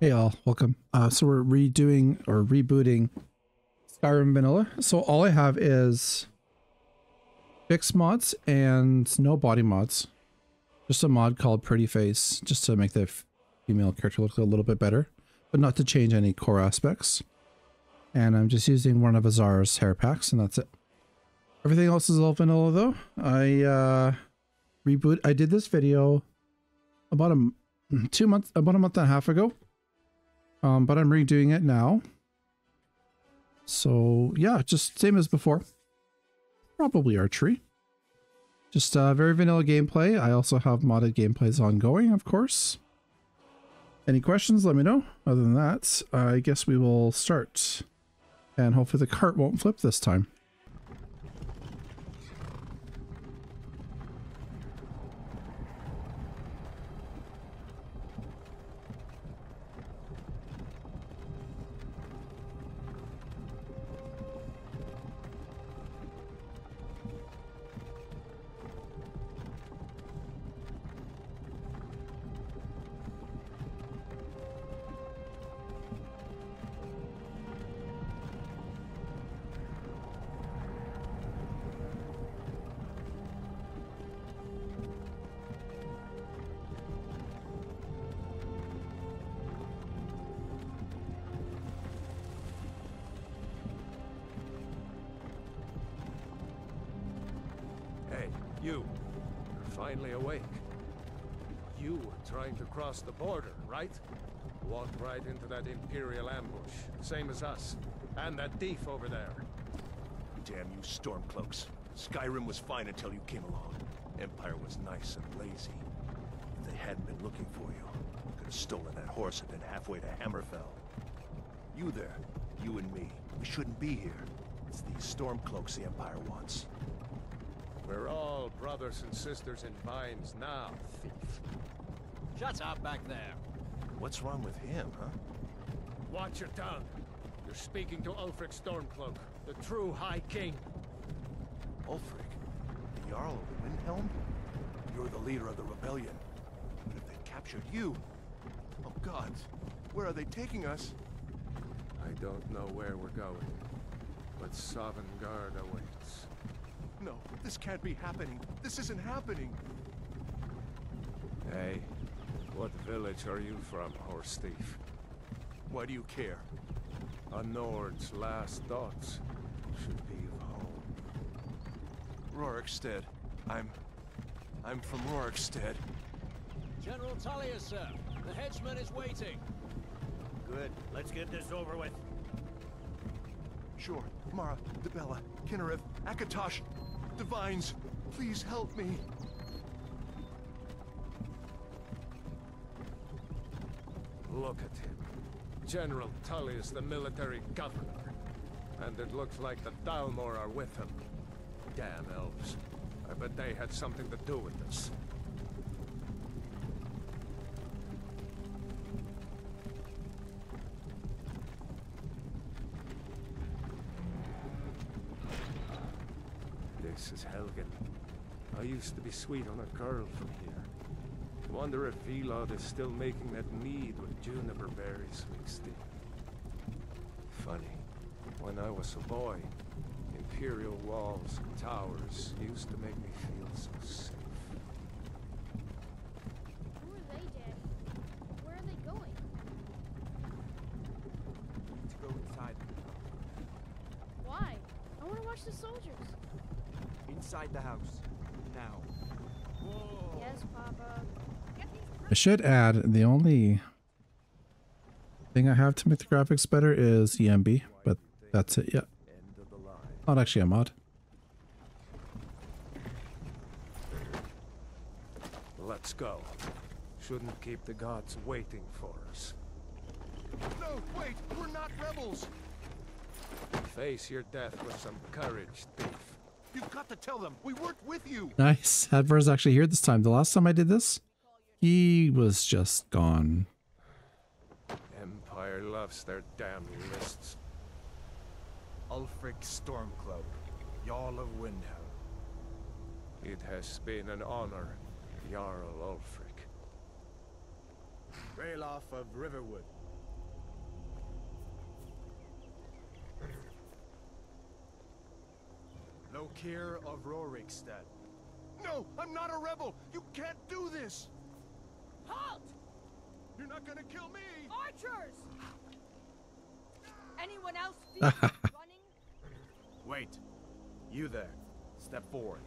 Hey all, welcome. Uh, so we're redoing or rebooting Skyrim Vanilla. So all I have is fixed mods and no body mods. Just a mod called Pretty Face, just to make the female character look a little bit better, but not to change any core aspects. And I'm just using one of Azar's hair packs, and that's it. Everything else is all vanilla though. I uh, reboot. I did this video about a two months, about a month and a half ago. Um, but I'm redoing it now. So yeah, just same as before. Probably archery. Just uh, very vanilla gameplay. I also have modded gameplays ongoing, of course. Any questions, let me know. Other than that, I guess we will start. And hopefully the cart won't flip this time. Cross the border, right? Walked right into that Imperial ambush, same as us. And that thief over there. Damn you Stormcloaks. Skyrim was fine until you came along. Empire was nice and lazy. If they hadn't been looking for you, could have stolen that horse and been halfway to Hammerfell. You there, you and me, we shouldn't be here. It's these Stormcloaks the Empire wants. We're all brothers and sisters in binds now, thief. Shut up back there. What's wrong with him, huh? Watch your tongue. You're speaking to Ulfric Stormcloak, the true High King. Ulfric? The Jarl of Windhelm? You're the leader of the rebellion. But if they captured you... Oh gods, where are they taking us? I don't know where we're going, but Sovngarde awaits. No, this can't be happening. This isn't happening. Hey, what village are you from, horse thief? Why do you care? A Nord's last thoughts should be of home. Rorikstead. I'm... I'm from Rorikstead. General Tullius, sir. The headsman is waiting. Good. Let's get this over with. Sure. Mara, Dibella, Kynareth, Akatosh, Divines, please help me. Look at him. General Tullius, the military governor. And it looks like the Thalmor are with him. Damn elves. I bet they had something to do with this. This is Helgen. I used to be sweet on a girl from here. Wonder if Vilod is still making that mead with juniper berries mixed in. Funny. When I was a boy, imperial walls and towers used to make me feel so safe. Who are they, Dad? Where are they going? To go inside. Why? I want to watch the soldiers. Inside the house. Now. Yes, Papa. I should add the only thing I have to make the graphics better is ENB, but that's it. Yeah, End of the line. not actually a mod. Let's go. Shouldn't keep the gods waiting for us. No, wait! We're not rebels! Face your death with some courage, thief. You've got to tell them! We weren't with you! Nice. Hadvar's actually here this time. The last time I did this, he was just gone. Empire loves their damn lists. Ulfric Stormcloak, Jarl of Windhelm. It has been an honor, Jarl Ulfric. Ralof of Riverwood. Lokir of Rorikstead. No, I'm not a rebel! You can't do this! Halt! You're not gonna kill me! Archers! Anyone else feel running? Wait. You there. Step forward.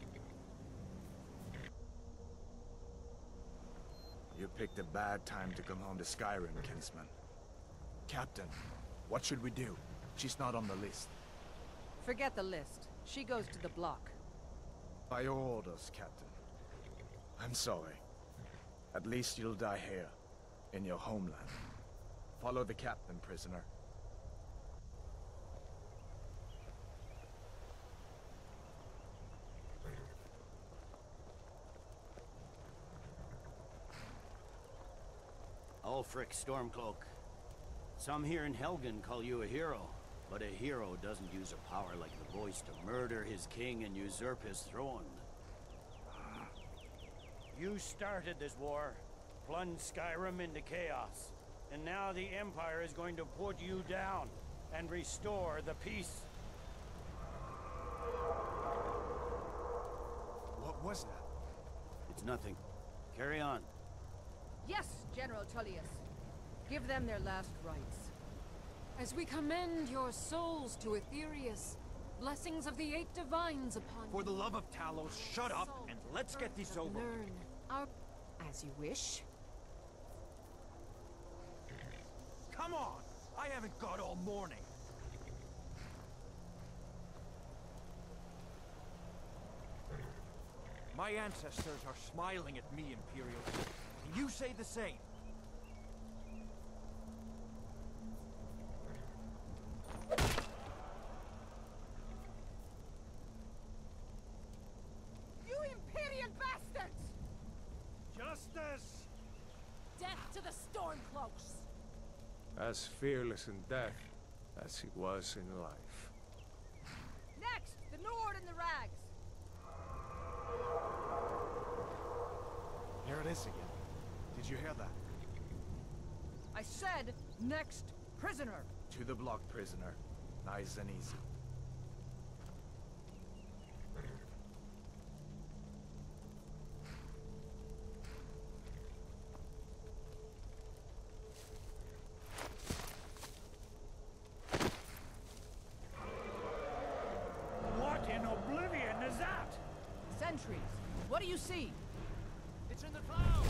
You picked a bad time to come home to Skyrim, Kinsman. Captain, what should we do? She's not on the list. Forget the list. She goes to the block. By your orders, Captain. I'm sorry. At least you'll die here, in your homeland. Follow the captain, prisoner. Ulfric Stormcloak. Some here in Helgen call you a hero, but a hero doesn't use a power like the voice to murder his king and usurp his throne. You started this war, plunged Skyrim into chaos, and now the Empire is going to put you down and restore the peace. What was that? It's nothing. Carry on. Yes, General Tullius. Give them their last rites. As we commend your souls to Aetherius, blessings of the eight divines upon For you. For the love of Talos, shut up and let's get this over. Learn our... As you wish. Come on! I haven't got all morning. My ancestors are smiling at me, Imperial. Can you say the same? You Imperial bastards! Justice! Death to the Stormcloaks! As fearless in death as he was in life. Next, the Nord and the Rags. Here it is again. Did you hear that? I said, next prisoner. To the block, prisoner. Nice and easy. What in oblivion is that? Sentries. What do you see? It's in the clouds!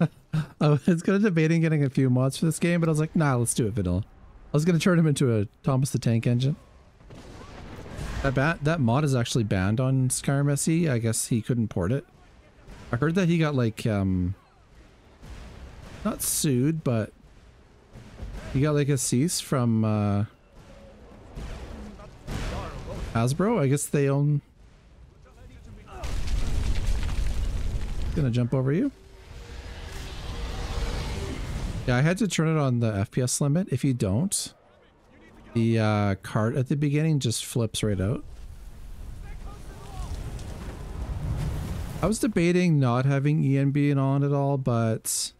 I was gonna debating getting a few mods for this game, but I was like, nah, let's do it vanilla. I was gonna turn him into a Thomas the Tank Engine. That that mod is actually banned on Skyrim SE. I guess he couldn't port it. I heard that he got like um not sued, but he got like a cease from uh Hasbro. I guess they own Gonna jump over you. Yeah, I had to turn it on the FPS limit. If you don't, the uh, cart at the beginning just flips right out. I was debating not having ENB on at all, but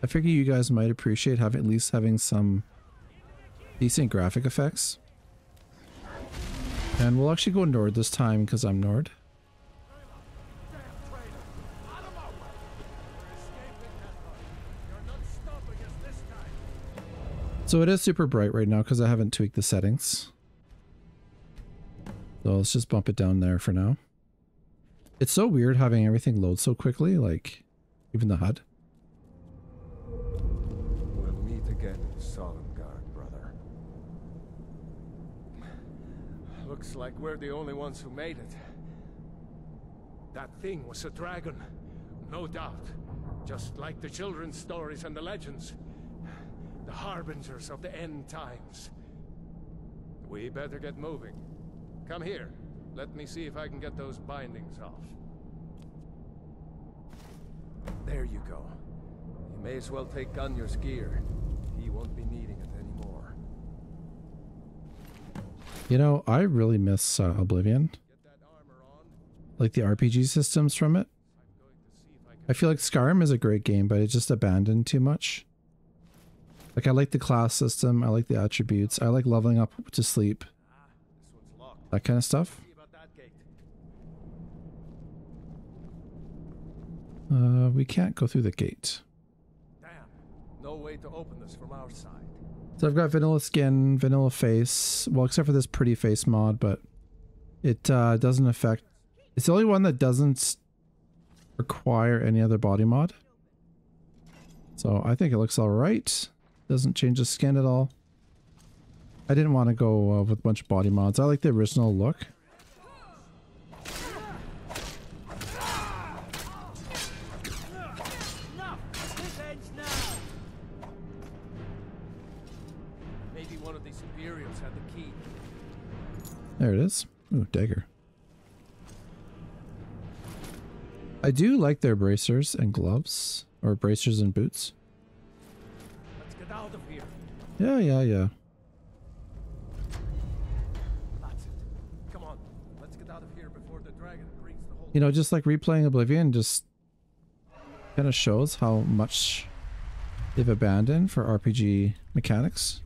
I figure you guys might appreciate having at least having some decent graphic effects. And we'll actually go Nord this time because I'm Nord. So it is super bright right now because I haven't tweaked the settings. So let's just bump it down there for now. It's so weird having everything load so quickly, like even the HUD. We'll meet again in Sovngarde, brother. Looks like we're the only ones who made it. That thing was a dragon, no doubt. Just like the children's stories and the legends. The harbingers of the end times. We better get moving. Come here. Let me see if I can get those bindings off. There you go. You may as well take Gunjar's gear. He won't be You know, I really miss uh, Oblivion. Like the RPG systems from it. I feel like Skyrim is a great game, but it's just abandoned too much. Like I like the class system, I like the attributes, I like leveling up to sleep. that kind of stuff. Uh, we can't go through the gate. Damn. No way to open this from our side. So I've got vanilla skin, vanilla face, well, except for this pretty face mod, but it uh, doesn't affect. It's the only one that doesn't require any other body mod. So I think it looks alright. Doesn't change the skin at all. I didn't want to go uh, with a bunch of body mods. I like the original look. There it is. Ooh, dagger. I do like their bracers and gloves. Or bracers and boots. Let's get out of here. Yeah, yeah, yeah. That's it. Come on. Let's get out of here before the dragon brings the whole You know, just like replaying Oblivion just kind of shows how much they've abandoned for RPG mechanics.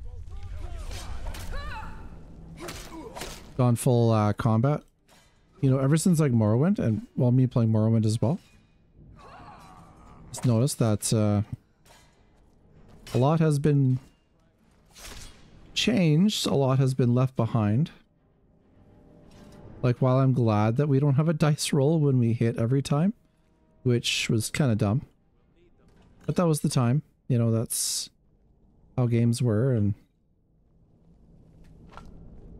Gone full uh, combat. You know, ever since like Morrowind, and well, me playing Morrowind as well, just noticed that uh, a lot has been changed, a lot has been left behind. Like, while I'm glad that we don't have a dice roll when we hit every time, which was kind of dumb. But that was the time. You know, that's how games were, and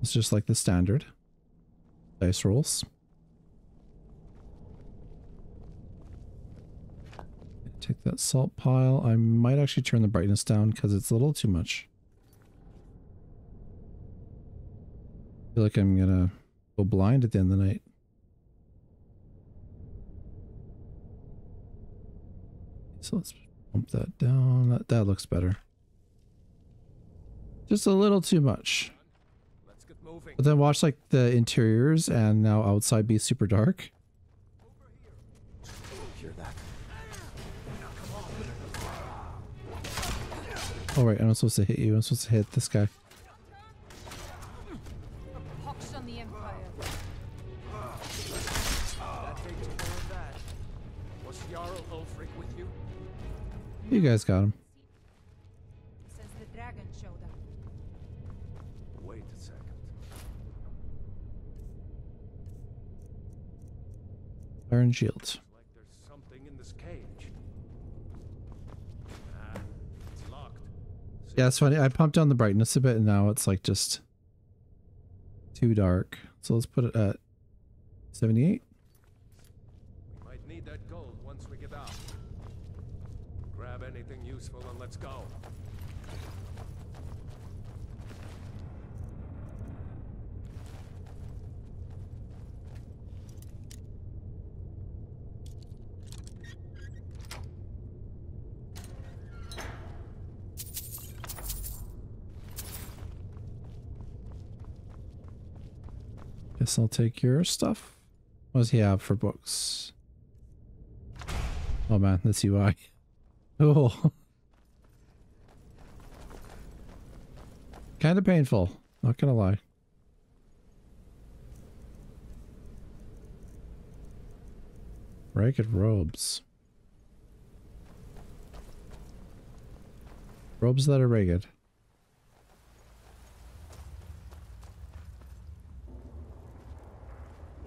it's just like the standard dice rolls. Take that salt pile. I might actually turn the brightness down because it's a little too much. I feel like I'm gonna go blind at the end of the night. So let's bump that down. That that looks better. Just a little too much. Let's get moving. But then watch like the interiors and now outside be super dark. Hear that? Oh right, I'm not supposed to hit you. I'm supposed to hit this guy. Pox on the Empire. That takes care of that. Was Jarl Ulfric with you? You guys got him. Ah, it's locked. Yeah, it's funny. I pumped down the brightness a bit and now it's like just too dark. So let's put it at 78. We might need that gold once we get out. Grab anything useful and let's go. Guess I'll take your stuff. What does he have for books? Oh man, this UI. Oh. kind of painful, not gonna lie. Ragged robes. Robes that are ragged.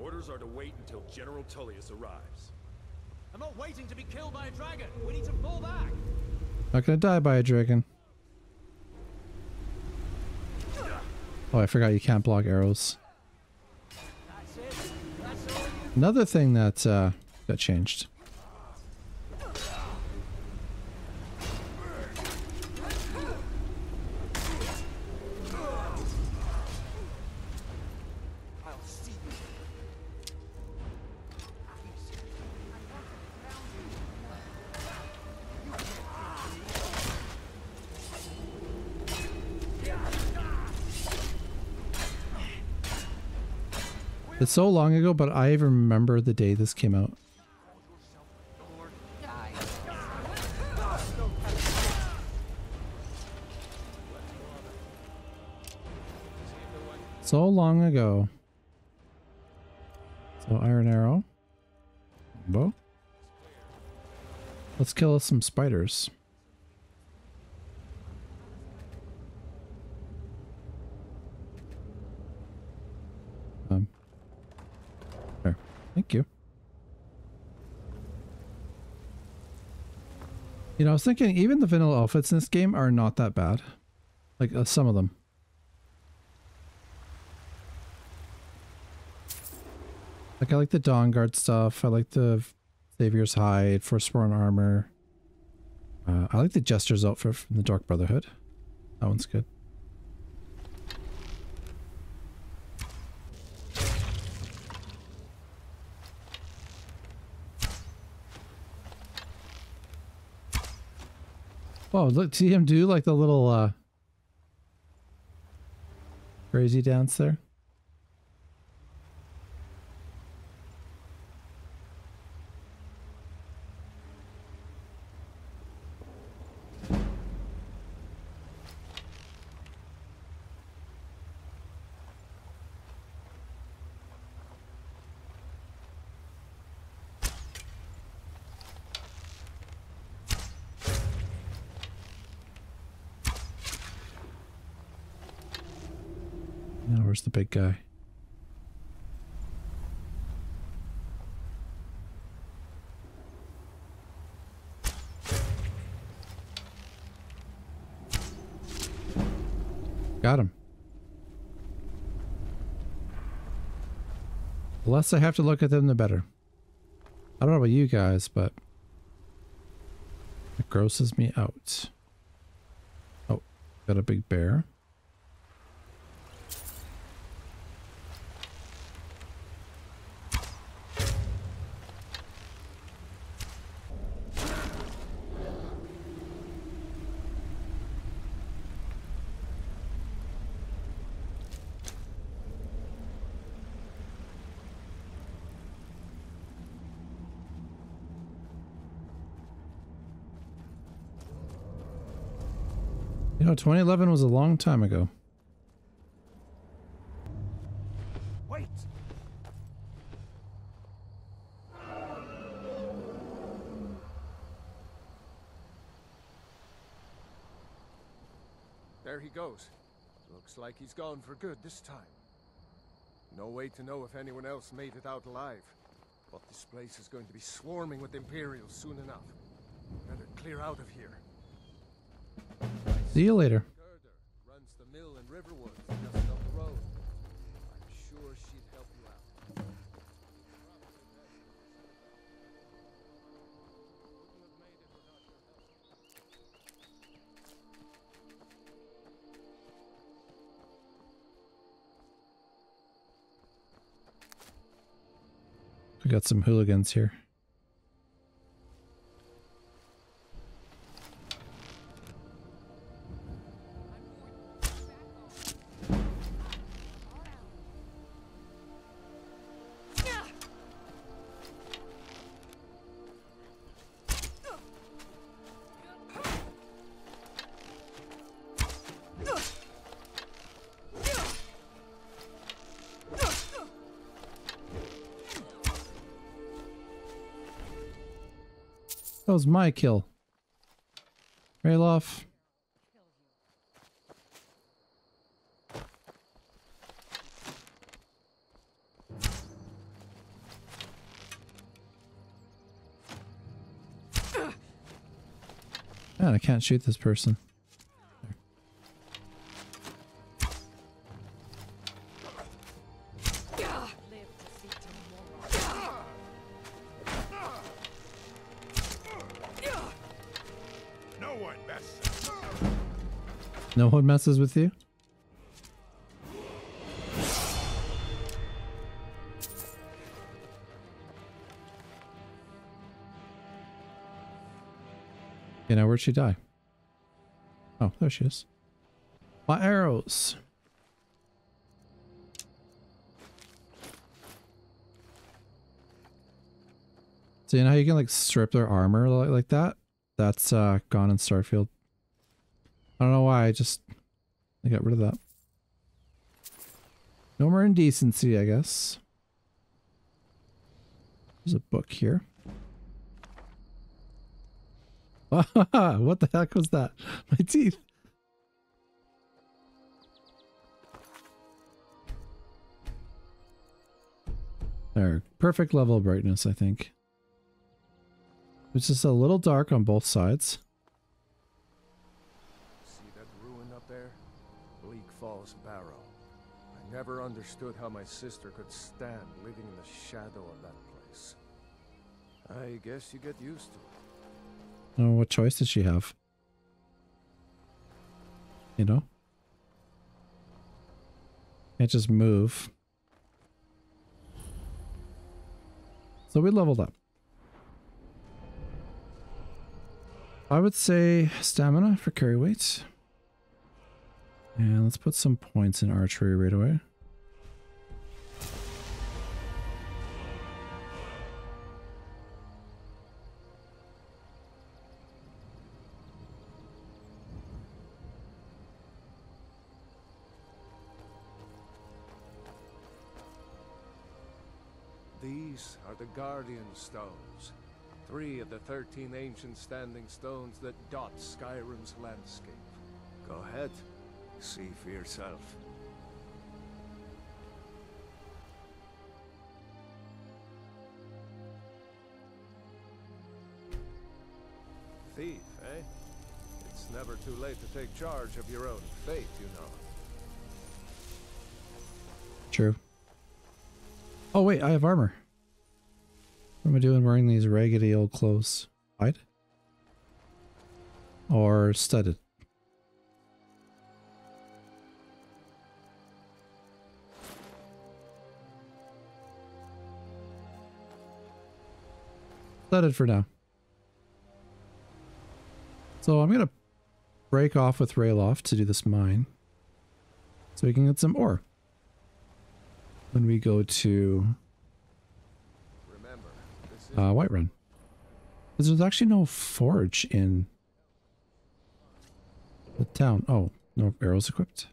Orders are to wait until General Tullius arrives. I'm not waiting to be killed by a dragon. We need to fall back. Not gonna die by a dragon. Oh, I forgot you can't block arrows. That's it. That's all. Another thing that uh, got changed. so long ago, but I remember the day this came out. So long ago. So iron arrow. Bow. Let's kill some spiders. Thank you. You know, I was thinking even the vanilla outfits in this game are not that bad. Like uh, some of them. Like I like the Dawn Guard stuff. I like the Savior's hide, Forsworn armor. Uh, I like the Jester's outfit from the Dark Brotherhood. That one's good. Whoa, look, see him do like the little uh crazy dance there? Now where's the big guy? Got him. The less I have to look at them, the better. I don't know about you guys, but it grosses me out. Oh, got a big bear. Know, 2011 was a long time ago. Wait! There he goes. Looks like he's gone for good this time. No way to know if anyone else made it out alive. But this place is going to be swarming with Imperials soon enough. Better clear out of here. See you later. We got some hooligans here. My kill. Ralof. Man, I can't shoot this person. No one messes with you? You know, where'd she die? Oh, there she is. My arrows. So you know how you can like strip their armor like, like that? That's uh gone in Starfield. I don't know why, I just I got rid of that. No more indecency, I guess. There's a book here. what the heck was that? My teeth. There, perfect level of brightness, I think. It's just a little dark on both sides. Never understood how my sister could stand living in the shadow of that place. I guess you get used to it. Oh, what choice did she have? You know? Can't just move. So we leveled up. I would say stamina for carry weight. And let's put some points in archery right away. These are the Guardian Stones. Three of the 13 ancient standing stones that dot Skyrim's landscape. Go ahead, see for yourself. Thief, eh? It's never too late to take charge of your own fate, you know. Oh wait, I have armor. What am I doing wearing these raggedy old clothes? Hide? Or studded? Studded for now. So I'm gonna break off with Ralof to do this mine. So we can get some ore when we go to uh, Whiterun. There's actually no forge in the town. Oh, no arrows equipped.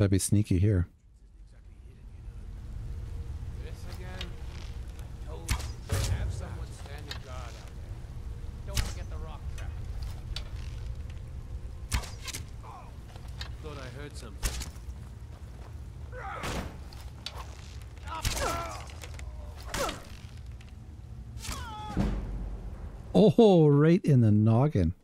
That'd be sneaky here. This again? I told you, have someone standing guard out there. Don't forget the rock trap. Thought I heard something. Oh, right in the noggin.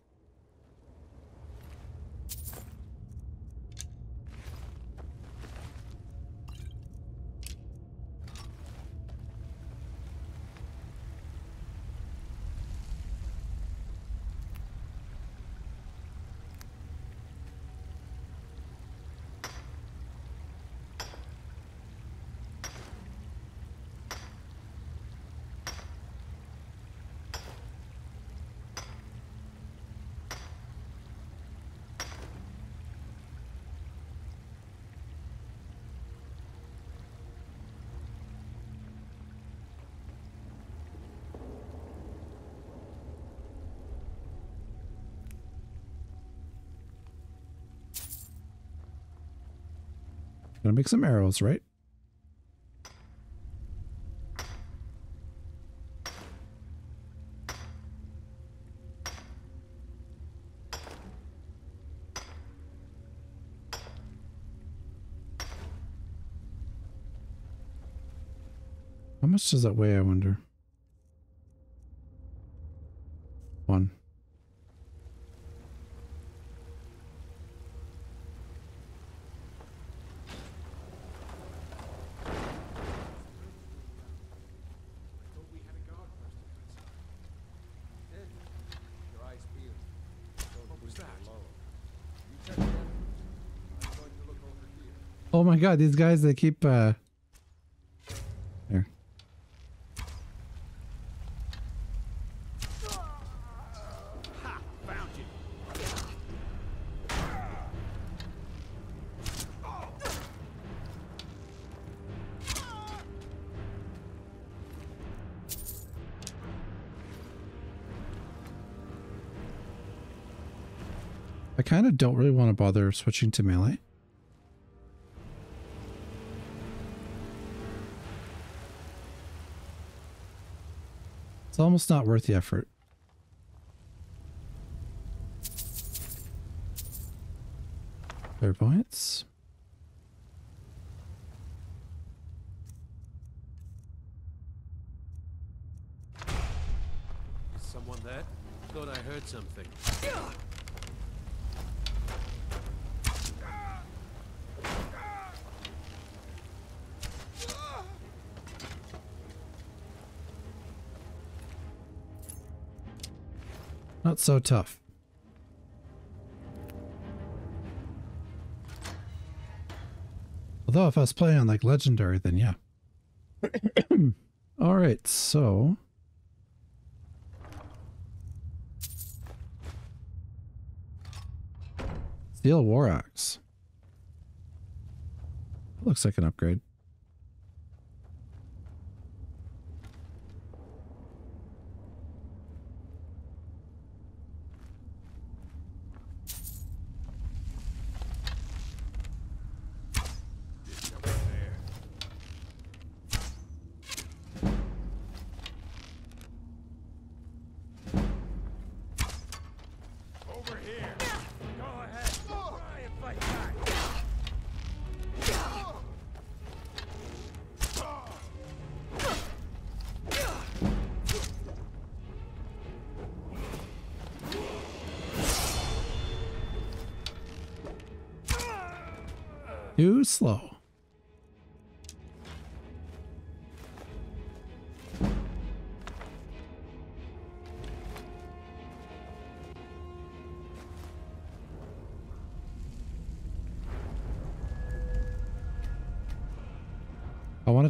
Gonna make some arrows, right? How much does that weigh, I wonder? Oh my god, these guys, they keep, uh... There. I kind of don't really want to bother switching to melee. It's almost not worth the effort. Clairvoyance. Is someone there? Thought I heard something. Not so tough. Although if I was playing on like legendary, then yeah. All right, so steel war axe. Looks like an upgrade. Over here. Go ahead. Try and fight back. Too slow.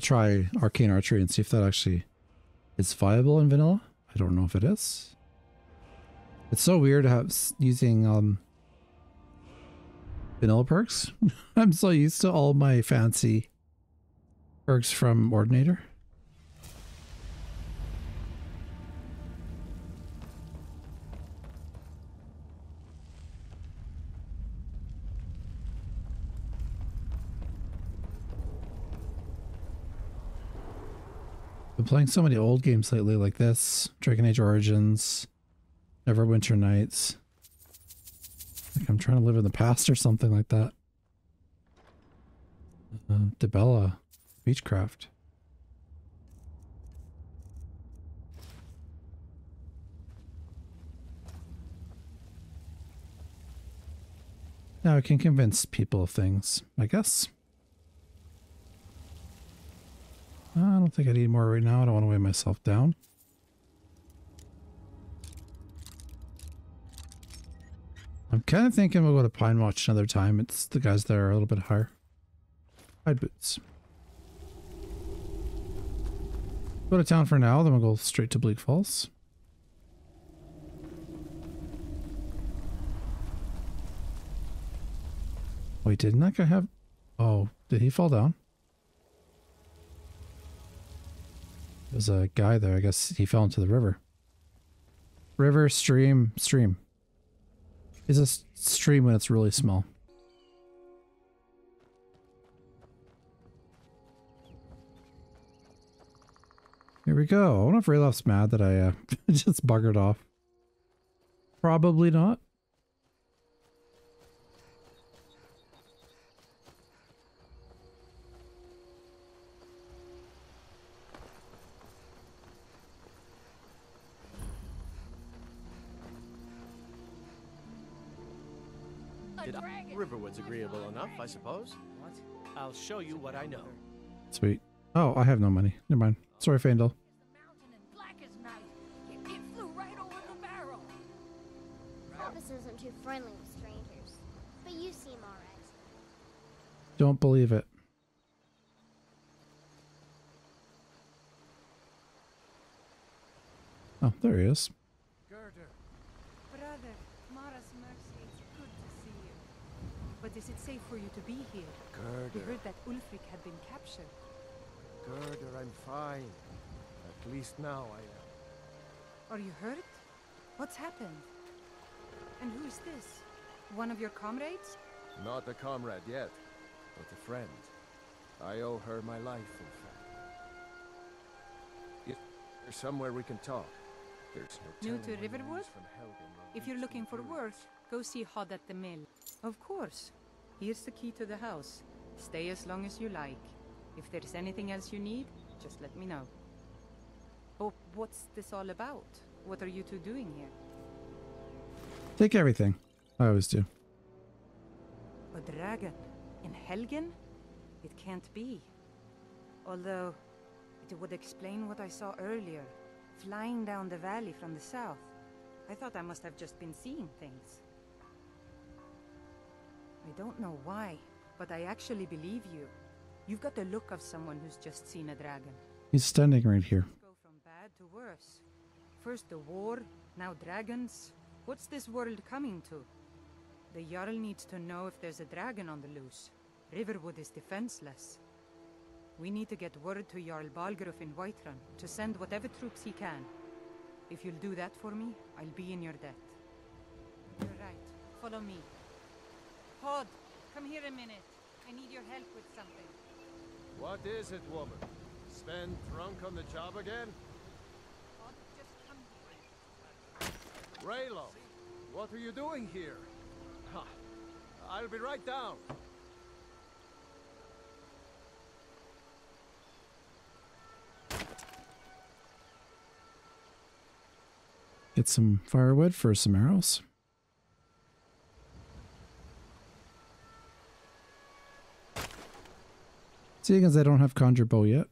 Try arcane archery and see if that actually is viable in vanilla. I don't know if it is. It's so weird to have using um vanilla perks. I'm so used to all my fancy perks from Ordinator. Playing so many old games lately like this. Dragon Age Origins, Neverwinter Nights. Like I'm trying to live in the past or something like that. Uh, Dibella, Beechcraft. Now I can convince people of things, I guess. Uh, I don't think I need more right now. I don't want to weigh myself down. I'm kind of thinking we'll go to Pine Watch another time. It's the guys that are a little bit higher. Hide boots. Go to town for now, then we'll go straight to Bleak Falls. Wait, didn't that guy have... Oh, did he fall down? There's a guy there. I guess he fell into the river. River, stream, stream. Is a stream when it's really small. Here we go. I wonder if Ralof's mad that I uh, just buggered off. Probably not. Riverwood's agreeable enough, I suppose. What? I'll show you what I know. Sweet. Oh, I have no money. Never mind. Sorry, Faendal. Black as night. It, it flew right over the barrel. Elvis isn't too friendly with strangers, but you seem alright. Don't believe it. Oh, there he is. Gerdur. Brother, Mara's mercy, it's good to see you. But is it safe for you to be here? We heard that Ulfric had been captured. Gerdur, I'm fine. At least now I am. Are you hurt? What's happened? And who is this? One of your comrades? Not a comrade yet, but a friend. I owe her my life, in fact. If there's somewhere we can talk. There's no New to Riverwood? from If you're looking for work, go see Hod at the mill. Of course. Here's the key to the house. Stay as long as you like. If there's anything else you need, just let me know. Oh, what's this all about? What are you two doing here? Take everything. I always do. A dragon? In Helgen? It can't be. Although, it would explain what I saw earlier, flying down the valley from the south. I thought I must have just been seeing things. I don't know why, but I actually believe you. You've got the look of someone who's just seen a dragon. He's standing right here. Go from bad to worse. First the war, now dragons. What's this world coming to? The Jarl needs to know if there's a dragon on the loose. Riverwood is defenseless. We need to get word to Jarl Balgruuf in Whiterun to send whatever troops he can. If you'll do that for me, I'll be in your debt. You're right. Follow me. Hod, come here a minute. I need your help with something. What is it, woman? Sven drunk on the job again? Hod, just come here. Ralof, what are you doing here? Ha, I'll be right down. Get some firewood for some arrows. Seeing as I don't have conjure bow yet.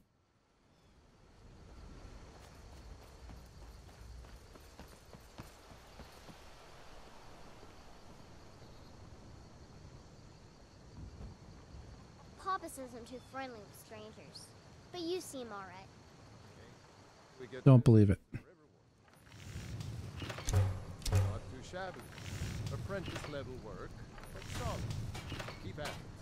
Papas isn't too friendly with strangers. But you seem alright. We get Don't believe it. Not too shabby. Apprentice level work, but solid. Keep at it.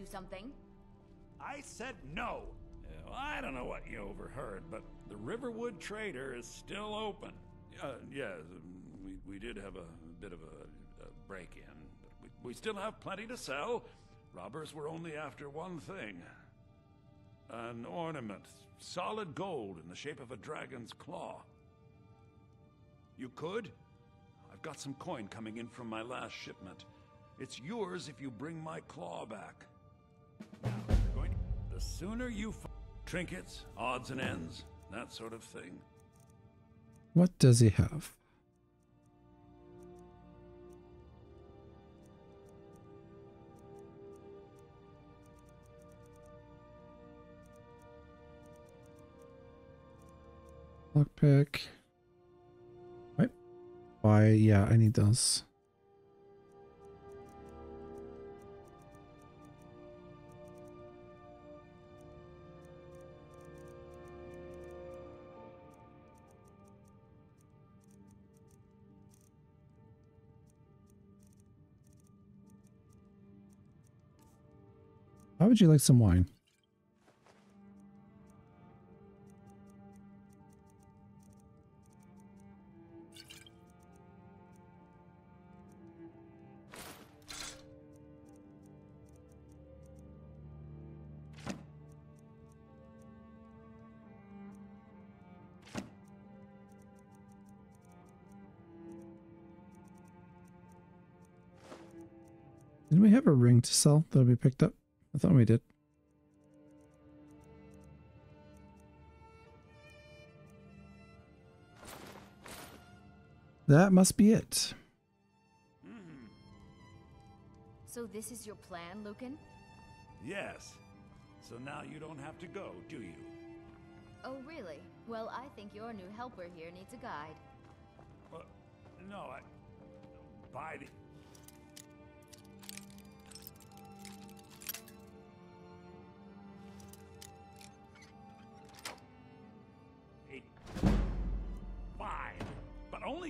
Do something. I said no. Uh, I don't know what you overheard, but the Riverwood Trader is still open. Uh, yeah, we, we did have a bit of a, a break in, but we, we still have plenty to sell. Robbers were only after one thing an ornament, solid gold in the shape of a dragon's claw. You could? I've got some coin coming in from my last shipment. It's yours if you bring my claw back. The sooner you trinkets, odds and ends, that sort of thing. What does he have? Lockpick. Right. Why? Yeah, I need those. How would you like some wine? Didn't we have a ring to sell that we picked up? I thought we did. That must be it. Hmm. So this is your plan, Lucan? Yes. So now you don't have to go, do you? Oh, really? Well, I think your new helper here needs a guide. Well, no, I. By the.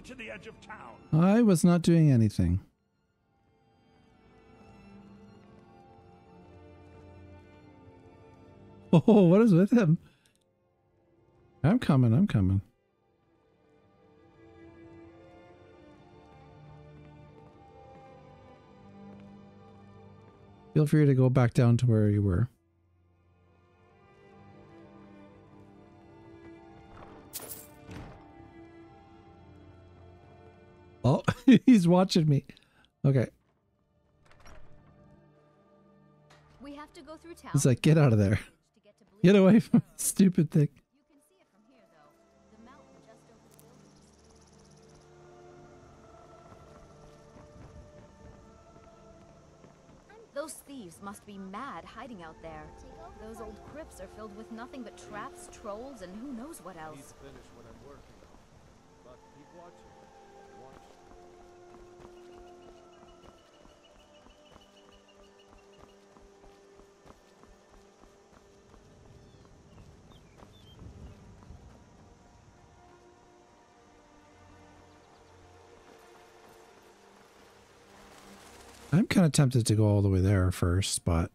To the edge of town. I was not doing anything. Oh, what is with him? I'm coming, I'm coming. Feel free to go back down to where you were. he's watching me. Okay. We have to go through town. He's like, get out of there. Get away from the stupid thing. Those thieves must be mad hiding out there. Those old crypts are filled with nothing but traps, trolls, and who knows what else. I'm kind of tempted to go all the way there first, but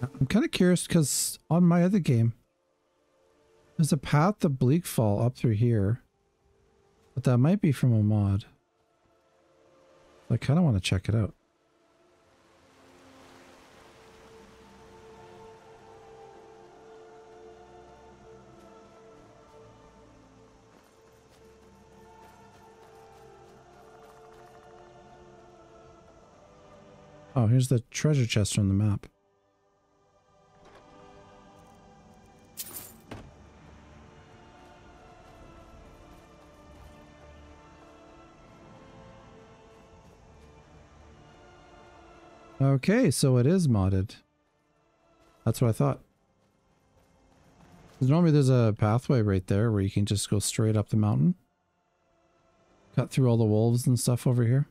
I'm kind of curious because on my other game, there's a path to Bleakfall up through here, but that might be from a mod. I kind of want to check it out. Oh, here's the treasure chest from the map. Okay, so it is modded. That's what I thought. normally there's a pathway right there where you can just go straight up the mountain. Cut through all the wolves and stuff over here.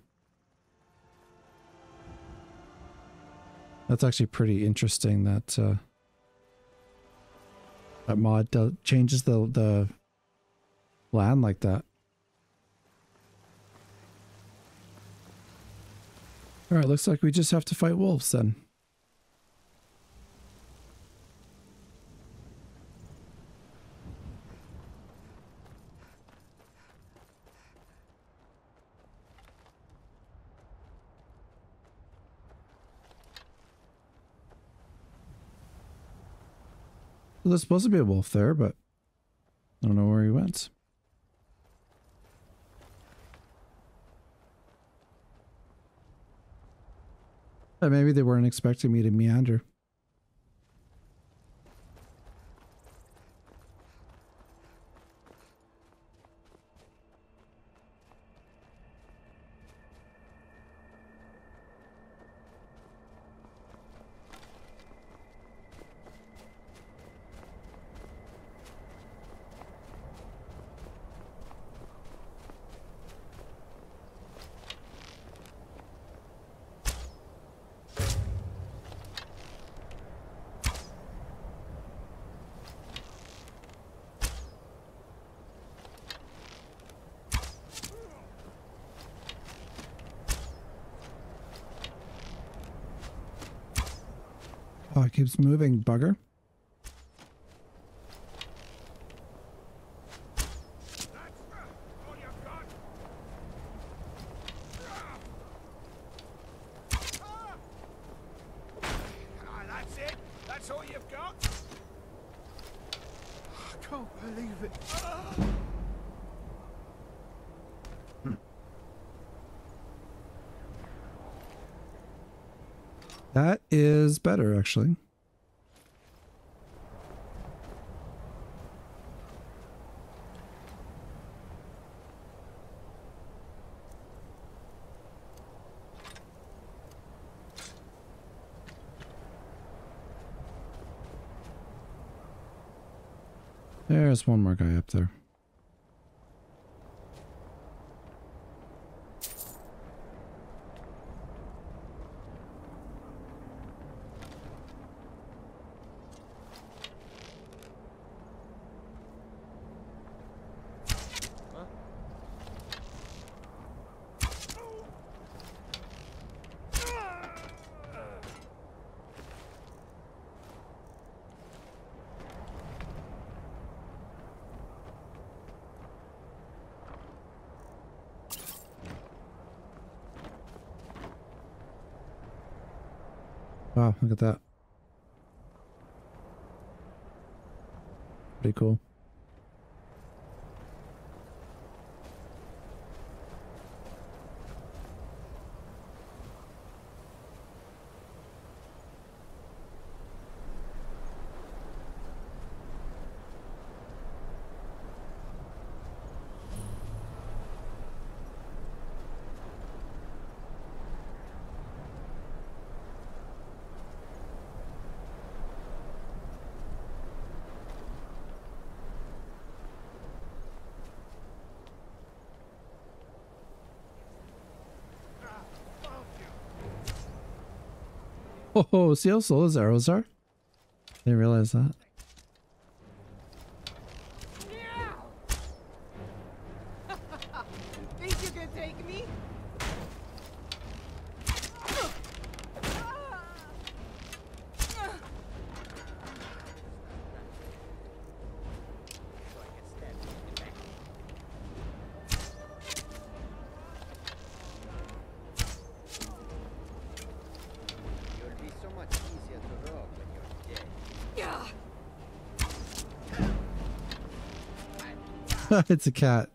That's actually pretty interesting that uh, that mod changes the the land like that. All right, looks like we just have to fight wolves then. There's supposed to be a wolf there, but I don't know where he went. Uh, maybe they weren't expecting me to meander. Oh, it keeps moving, bugger. Ah, that's it? That's all you've got? I can't believe it. Ah! That is better, actually. There's one more guy up there. Wow, look at that. Pretty cool. Oh, see how slow those arrows are? Didn't realize that. Think you can take me? You'll be so much easier to rob when you're dead. it's a cat.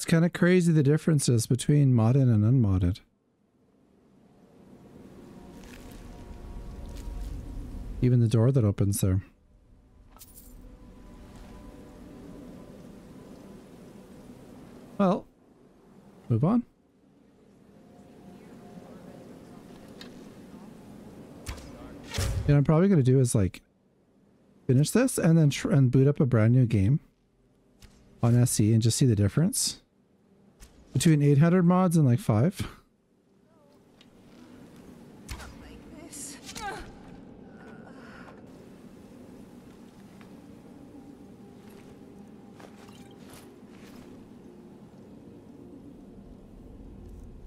It's kind of crazy the differences between modded and unmodded. Even the door that opens there. Well, move on. What I'm probably going to do is like finish this and then and boot up a brand new game on SE and just see the difference between 800 mods and like 5.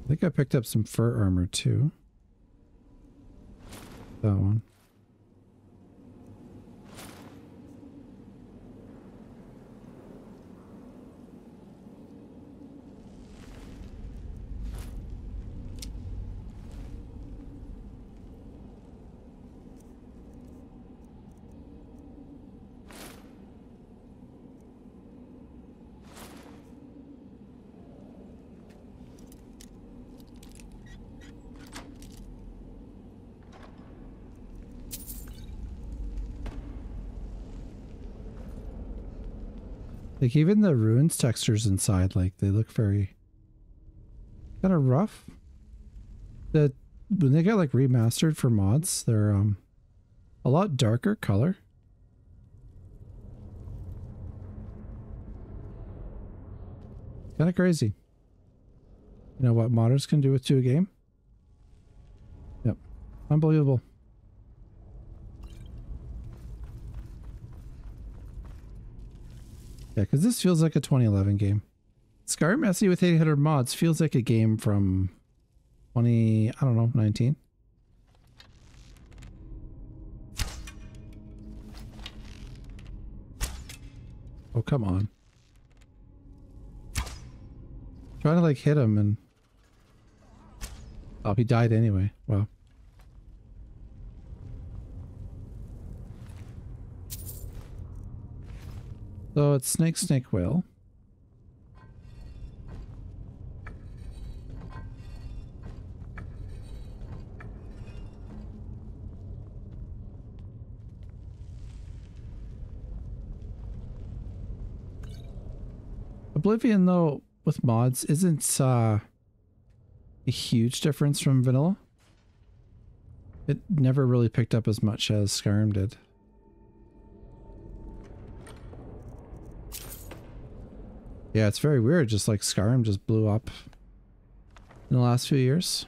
I think I picked up some fur armor too. That one. Like even the ruins textures inside, like they look very kind of rough. The when they get like remastered for mods, they're um a lot darker color. Kind of crazy. You know what modders can do with to a game? Yep. Unbelievable. Yeah, because this feels like a 2011 game. Skyrim SE with 800 mods feels like a game from 20, I don't know, 19. Oh, come on. Trying to like hit him and... Oh, he died anyway. Wow. So it's snake, snake, whale. Oblivion, though, with mods, isn't uh, a huge difference from vanilla. It never really picked up as much as Skyrim did. Yeah, it's very weird. Just like Skyrim just blew up in the last few years.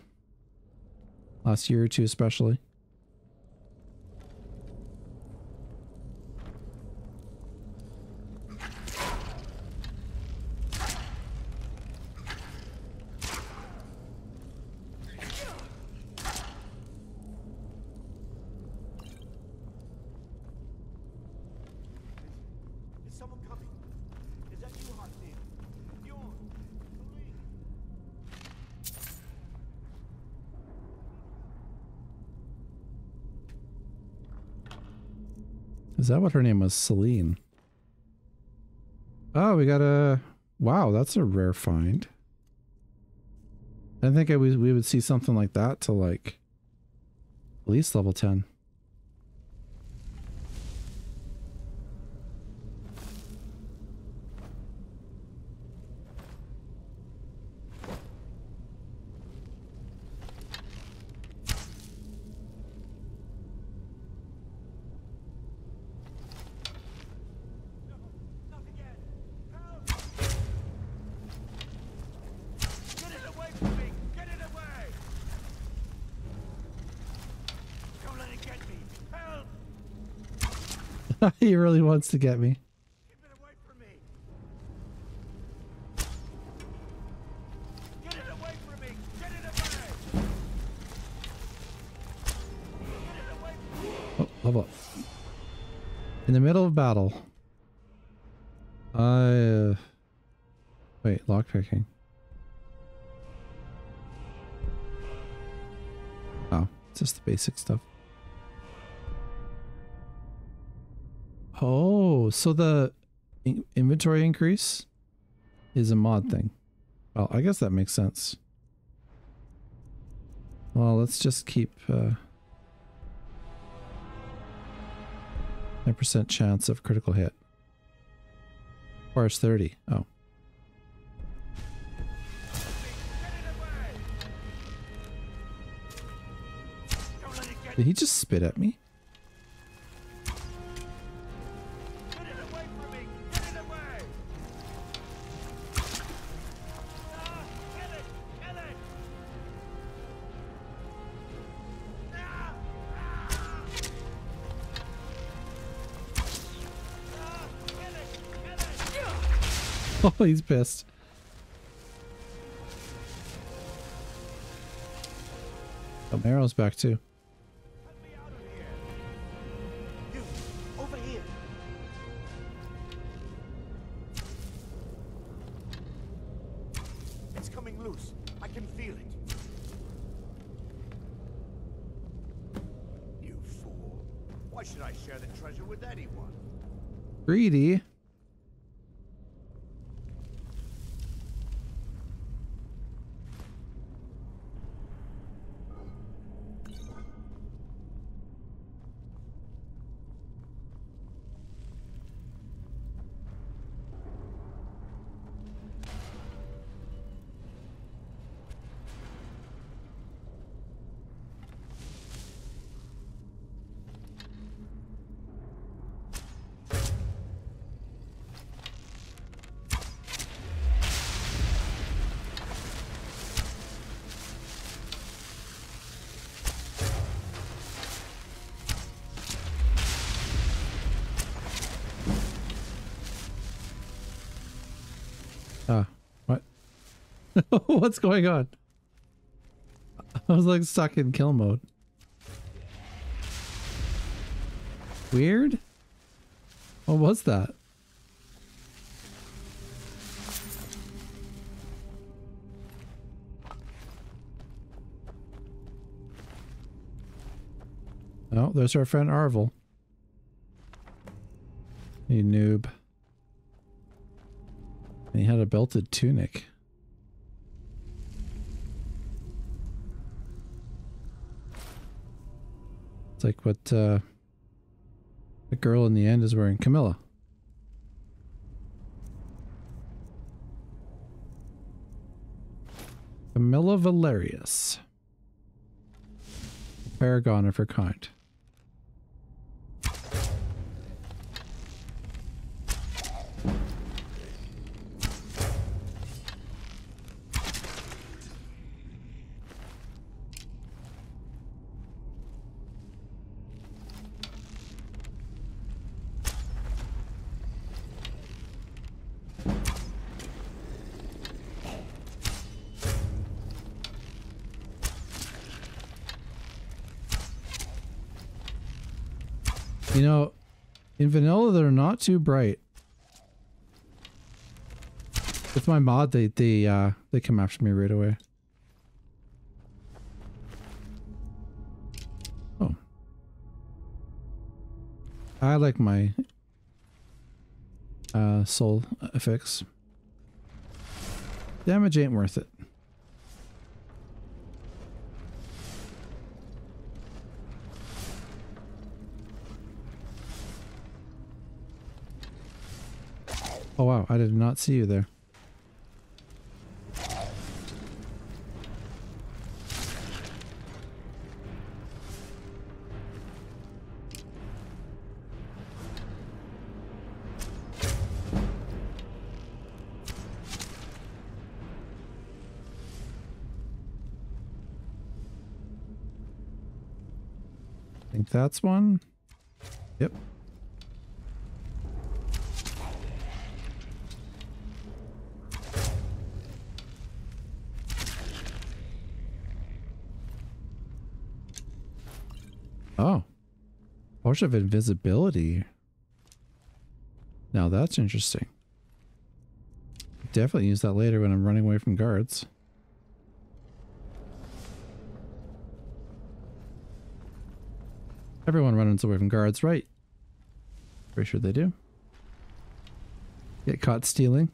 Last year or two especially. Is that what her name was? Celine. Oh, we got a... Wow, that's a rare find. I think I was, we would see something like that to like at least level 10. Get it away from me! Get it away! Don't let it get me! Help! he really wants to get me. Oh, level. In the middle of battle. I... Uh, wait, lockpicking. Oh, it's just the basic stuff. So the in- inventory increase is a mod thing. Well, I guess that makes sense. Well, let's just keep uh, 10% chance of critical hit. Requires 30. Oh. Did he just spit at me? Oh, he's pissed. Oh, Marrow's back too. Over! It's coming loose. I can feel it. You fool. Why should I share the treasure with anyone? Greedy. What's going on? I was like stuck in kill mode. Weird? What was that? Oh, there's our friend Arvel. You noob. And he had a belted tunic. Like what uh, the girl in the end is wearing. Camilla. Camilla Valerius. Paragon of her kind. Too bright. With my mod, they they uh they come after me right away. Oh. I like my uh, soul effects. Damage ain't worth it. Oh wow, I did not see you there. I think that's one. Yep. Oh. Of invisibility. Now that's interesting. Definitely use that later when I'm running away from guards. Everyone runs away from guards, right? Pretty sure they do. Get caught stealing.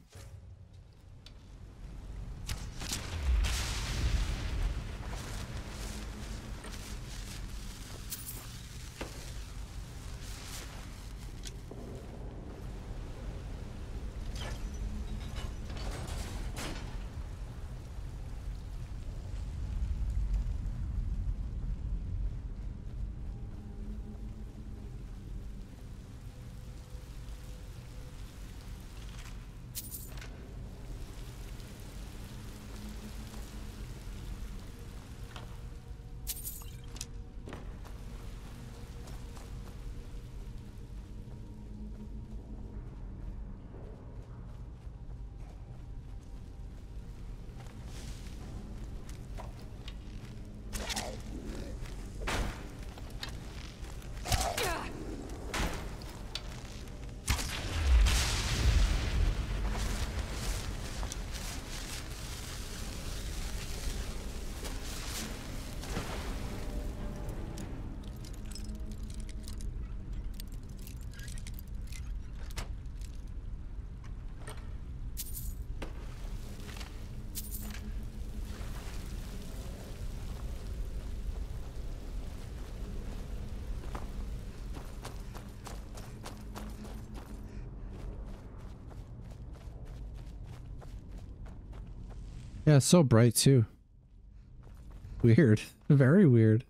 Yeah, it's so bright too. Weird. Very weird.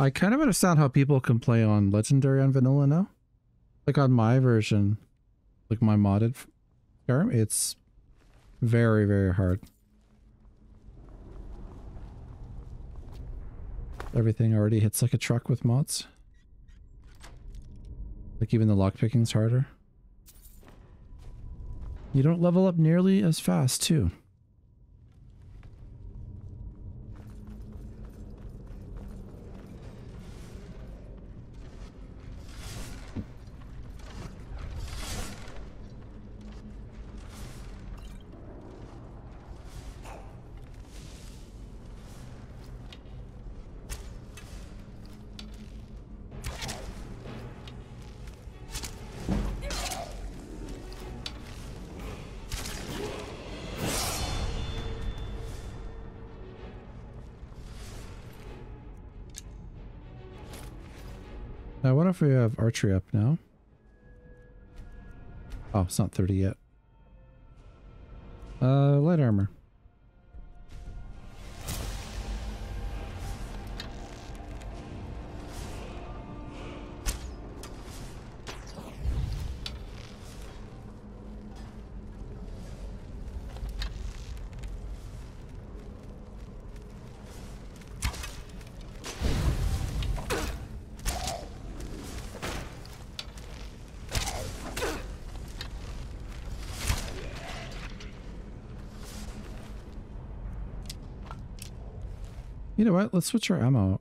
I kind of understand how people can play on Legendary on Vanilla now. Like on my version, like my modded Skyrim, it's very, very hard. Everything already hits like a truck with mods. Like even the lockpicking's harder. You don't level up nearly as fast too. Archery up now. Oh, it's not 30 yet. Uh, light armor. You know what? Let's switch our ammo.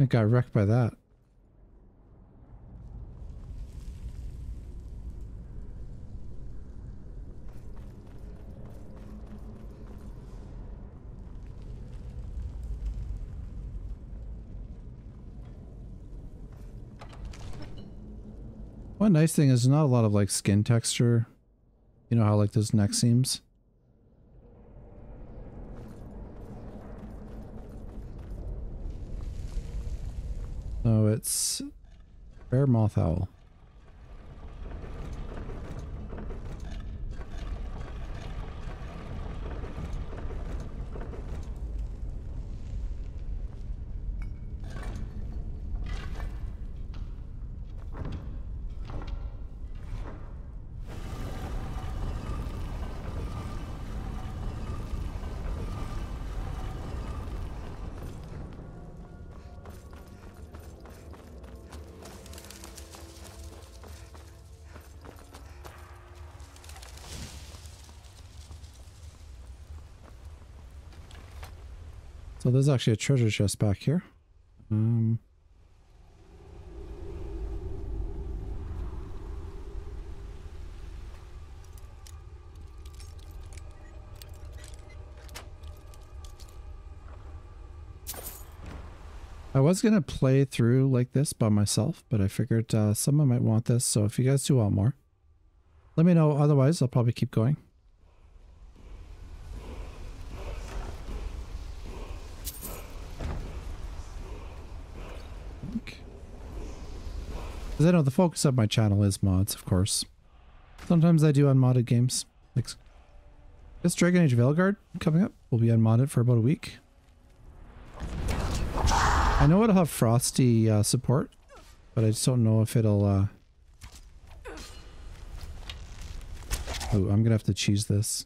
I got wrecked by that. Nice thing is not a lot of like skin texture. You know how like those neck seams? So it's Bear Moth Owl. So there's actually a treasure chest back here. Um, I was going to play through like this by myself, but I figured uh, someone might want this. So if you guys do want more, let me know. Otherwise, I'll probably keep going. Because I know the focus of my channel is mods, of course. Sometimes I do unmodded games. Like this Dragon Age Veilguard coming up will be unmodded for about a week. I know it'll have Frosty uh, support, but I just don't know if it'll... Uh... Oh, I'm gonna have to cheese this.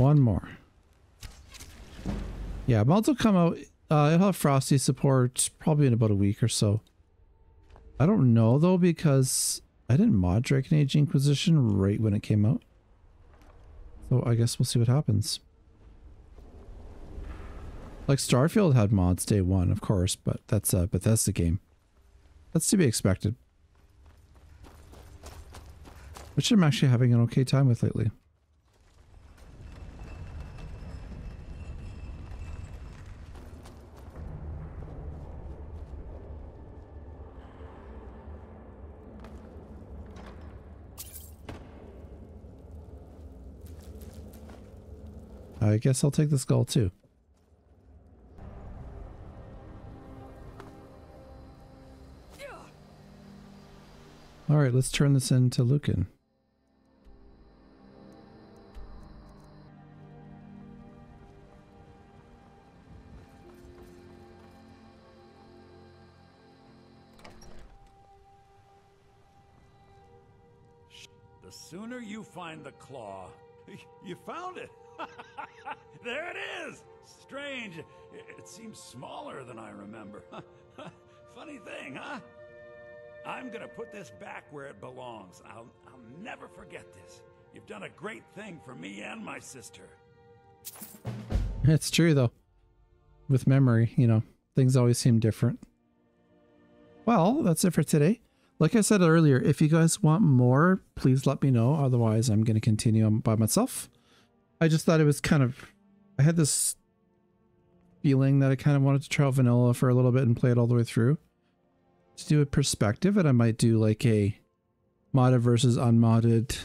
One more. Yeah, mods will come out. Uh, it'll have Frosty support probably in about a week or so. I don't know though because I didn't mod Dragon Age Inquisition right when it came out. So I guess we'll see what happens. Like Starfield had mods day one, of course, but that's a Bethesda game. That's to be expected. Which I'm actually having an okay time with lately. I guess I'll take the skull too. Alright, let's turn this into Lucan. The sooner you find the claw, you found it. there it is. Strange. It, seems smaller than I remember. Funny thing, huh? I'm gonna put this back where it belongs. I'll, I'll never forget this. You've done a great thing for me and my sister. It's true though. With memory, you know, things always seem different. Well, that's it for today. Like I said earlier, if you guys want more, please let me know. Otherwise, I'm going to continue by myself. I just thought it was kind of... I had this feeling that I kind of wanted to try vanilla for a little bit and play it all the way through. To do a perspective, and I might do like a modded versus unmodded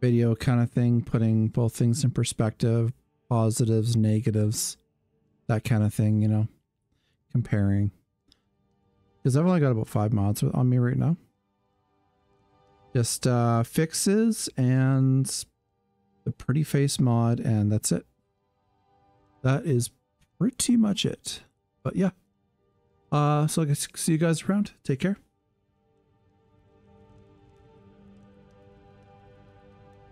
video kind of thing, putting both things in perspective, positives, negatives, that kind of thing, you know, comparing. Because I've only got about five mods on me right now. Just uh, fixes and the pretty face mod, and that's it. That is pretty much it. But yeah. Uh, so I guess see you guys around. Take care.